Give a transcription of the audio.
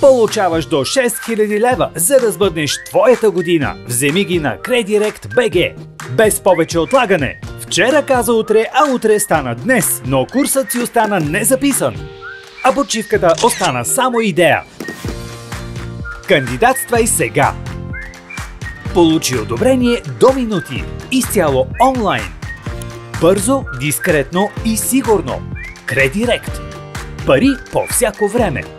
Получаваш до 6000 лева, за да сбъднеш твоята година. Вземи ги на Creddirect BG. Без повече отлагане. Вчера каза утре, а утре стана днес, но курсът си остана незаписан. А почивката остана само идея. Кандидатствай сега! Получи одобрение до минути. Изцяло онлайн. Бързо, дискретно и сигурно. Кредирект. Пари по всяко време.